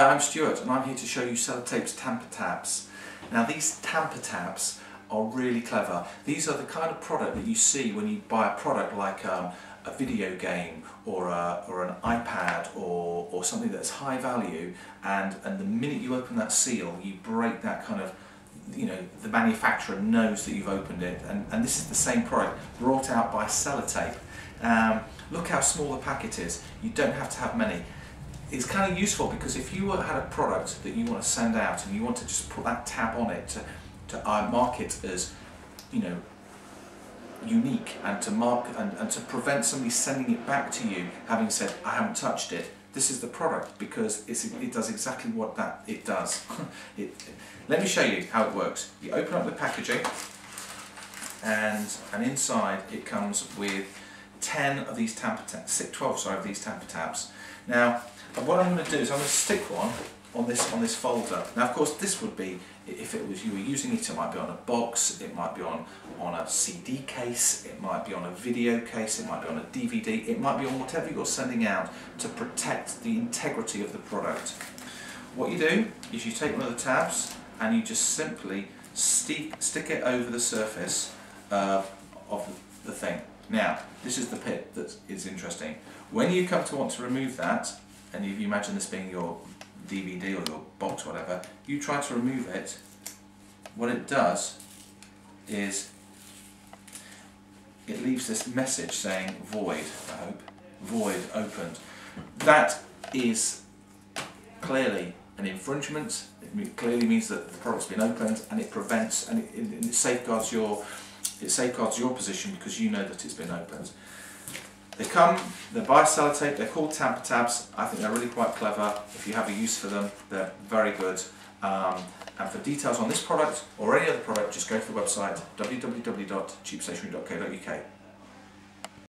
I'm Stuart and I'm here to show you Sellotape's tamper tabs. Now these tamper tabs are really clever. These are the kind of product that you see when you buy a product like um, a video game or, a, or an iPad or, or something that's high value and, and the minute you open that seal you break that kind of you know the manufacturer knows that you've opened it and, and this is the same product brought out by Sellotape. Um, look how small the packet is. You don't have to have many it's kind of useful because if you had a product that you want to send out and you want to just put that tab on it to, to uh, mark it as you know unique and to mark and, and to prevent somebody sending it back to you having said I haven't touched it this is the product because it does exactly what that it does. It, let me show you how it works. You open up the packaging and and inside it comes with 10 of these tamper tabs 12 sorry of these tamper tabs now what I'm going to do is I'm going to stick one on this on this folder. Now, of course, this would be if it was you were using it. It might be on a box. It might be on on a CD case. It might be on a video case. It might be on a DVD. It might be on whatever you're sending out to protect the integrity of the product. What you do is you take one of the tabs and you just simply stick stick it over the surface uh, of the thing. Now, this is the bit that is interesting. When you come to want to remove that, and if you imagine this being your DVD or your box or whatever, you try to remove it, what it does is it leaves this message saying void, I hope, void opened. That is clearly an infringement, it clearly means that the product's been opened and it prevents and it, it safeguards your it safeguards your position because you know that it's been opened. They come, they're by sellotape, they're called tamper tabs. I think they're really quite clever. If you have a use for them, they're very good. Um, and for details on this product or any other product, just go to the website www.cheapstationery.co.uk.